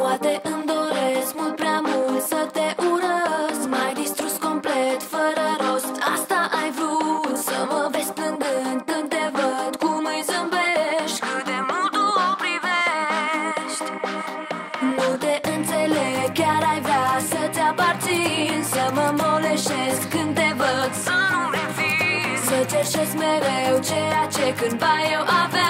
Poate îmi doresc mult prea mult să te urăsc. M-ai distrus complet, fără rost. Asta ai vrut, să mă vezi plângând când te văd Cum îi zâmbești, cât de mult tu o privești? Nu te înțeleg, chiar ai vrea să-ți aparțin. Să mă moleșesc când te văd, să nu-mi Să cerșesc mereu ceea ce cândva eu aveam